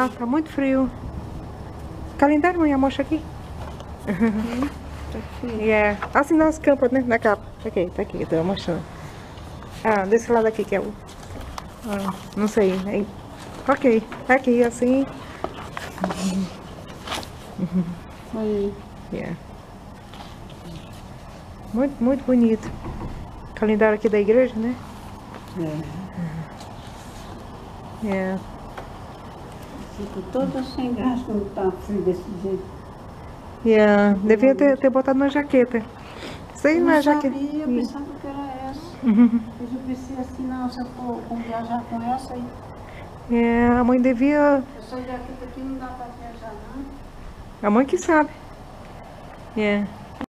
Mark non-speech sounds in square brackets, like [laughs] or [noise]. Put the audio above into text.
Ah, tá muito frio. Calendário, mãe, mostra aqui. Tá aqui. [laughs] Yeah. Assim nas campas, né? Na capa. Tá aqui, tá aqui, eu tô mostrando. Ah, desse lado aqui que é o. Ah, não sei. Aí. Ok. Tá aqui, assim. Aí. Yeah. Muito, muito bonito. Calendário aqui da igreja, né? É. Yeah. Fico toda sem gás quando tá frio desse jeito. Yeah. Devia ter, ter botado uma jaqueta. Isso aí não é jaqueta. sabia, eu pensava que era essa. Uhum. Mas eu pensei assim, não, se eu for viajar com essa aí, Yeah, a mãe devia. essa jaqueta aqui não dá pra viajar não. A mãe que sabe. Yeah.